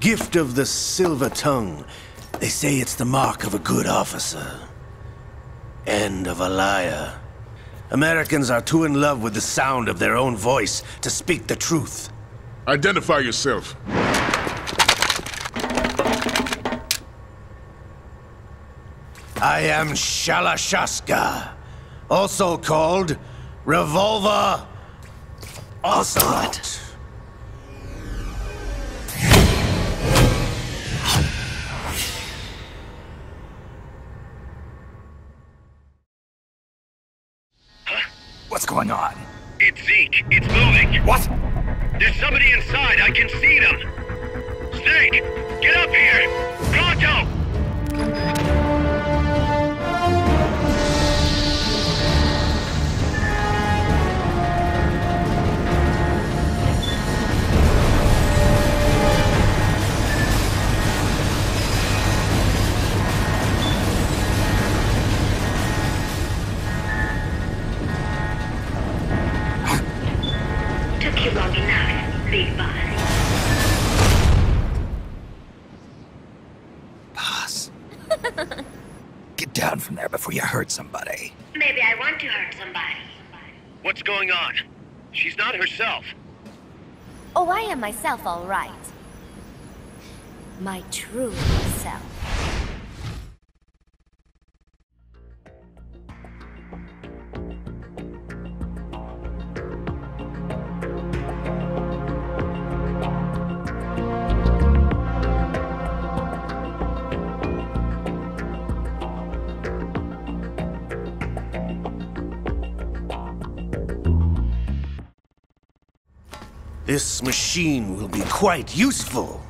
Gift of the Silver Tongue. They say it's the mark of a good officer. And of a liar. Americans are too in love with the sound of their own voice to speak the truth. Identify yourself. I am Shalashaska, also called Revolver Ocelot. Going on? It's Zeke. It's moving. What? There's somebody inside. I can see them. Snake, get up here. Pronto. There before you hurt somebody. Maybe I want to hurt somebody. What's going on? She's not herself. Oh, I am myself, all right. My true self. This machine will be quite useful.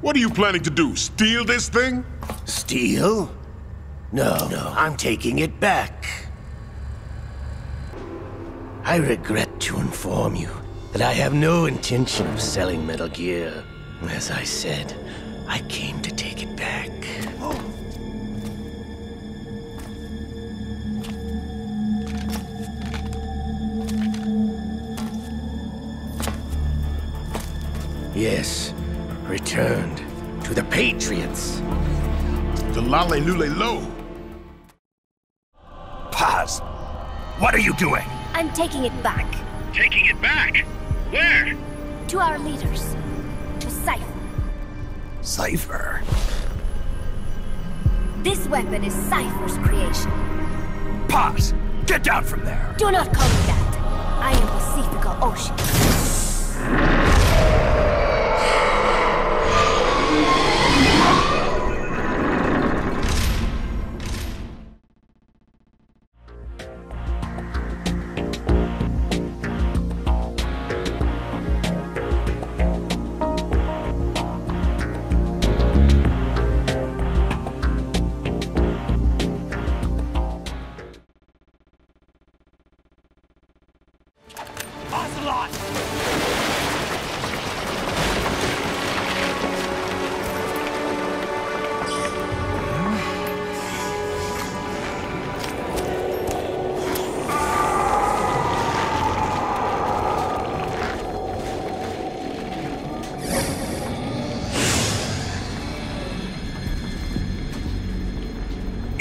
What are you planning to do? Steal this thing? Steal? No, no, I'm taking it back. I regret to inform you that I have no intention of selling Metal Gear. As I said, I came to take it back. Yes, returned to the Patriots. The Lale Lule Lo. Paz, what are you doing? I'm taking it back. Taking it back. Where? To our leaders. To Cypher. Cypher. This weapon is Cypher's creation. Paz, get down from there. Do not call me that. I am Pacifica Ocean.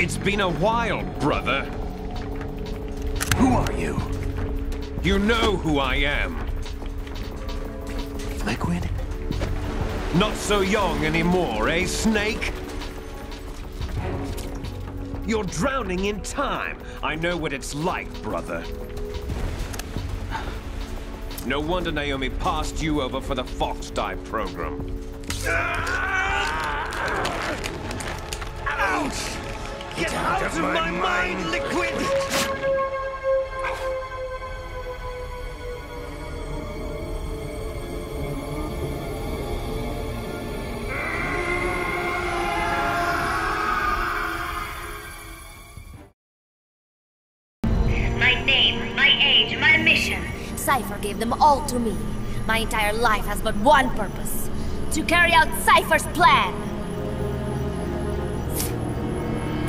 It's been a while, brother. Who are you? You know who I am. Liquid? Not so young anymore, eh, Snake? You're drowning in time. I know what it's like, brother. No wonder Naomi passed you over for the Fox Die program. Ouch! Get out of my mind, Liquid! My name, my age, my mission. Cypher gave them all to me. My entire life has but one purpose. To carry out Cypher's plan.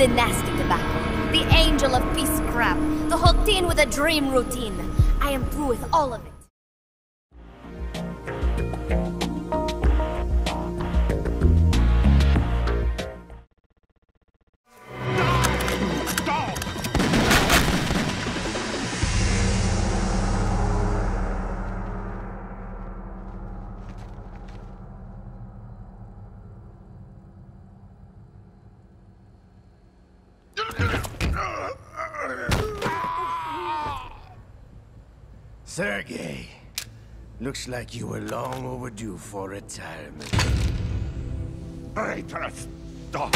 The nasty tobacco. The angel of peace crap. The whole teen with a dream routine. I am through with all of it. Sergei, looks like you were long overdue for retirement. I press stop.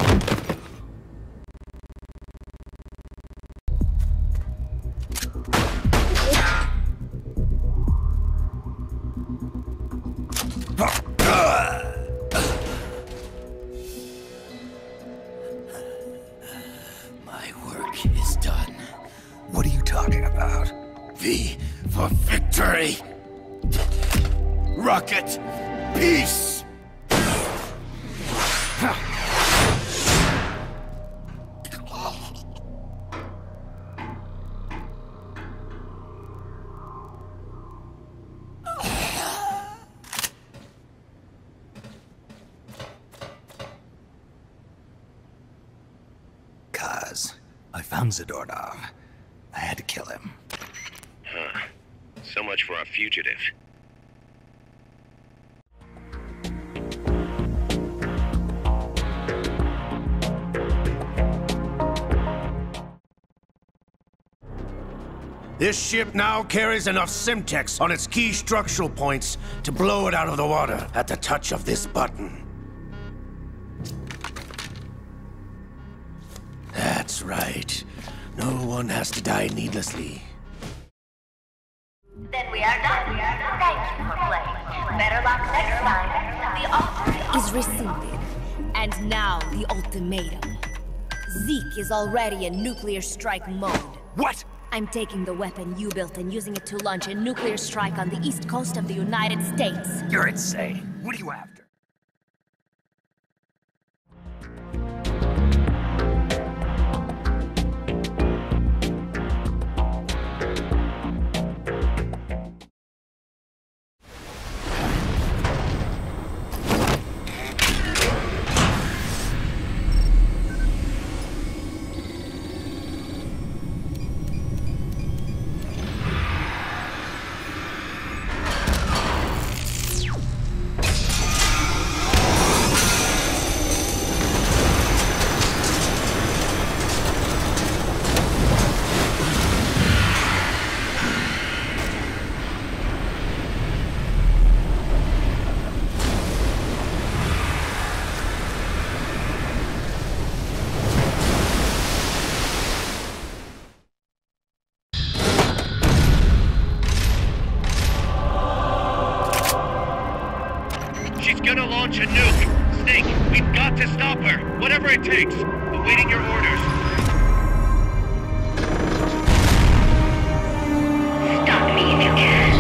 My work is done. What are you talking about? For victory! Rocket, peace! Kaz, I found Zadornov. I had to kill him. For our fugitive. This ship now carries enough Semtex on its key structural points to blow it out of the water at the touch of this button. That's right. No one has to die needlessly. The offer Is rescinded. And now the ultimatum. Zeke is already in nuclear strike mode. What? I'm taking the weapon you built and using it to launch a nuclear strike on the east coast of the United States. You're insane. What do you after? going to launch a nuke. Snake, we've got to stop her, whatever it takes. Awaiting your orders. Stop me if you can.